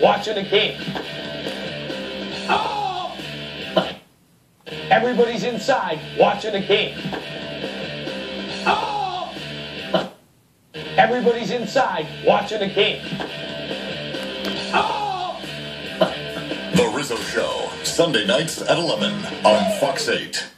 watching a game. Oh! Everybody's inside watching a game. Oh! Everybody's inside watching a game. Oh! The Rizzo Show, Sunday nights at 11 on Fox 8.